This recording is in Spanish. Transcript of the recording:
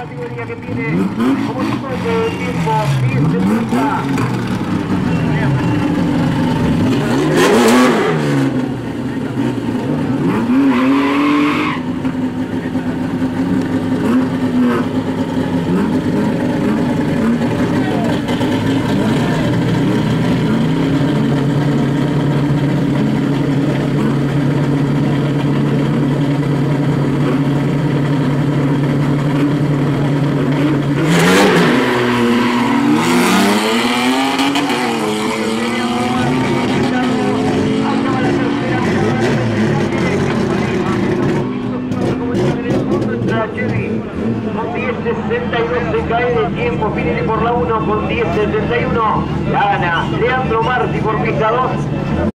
categoría que tiene como total de tiempo 10 segundos. Con 10.62 se cae de tiempo. Pinelli por la 1 con 10.71. Gana Leandro Marti por pista 2.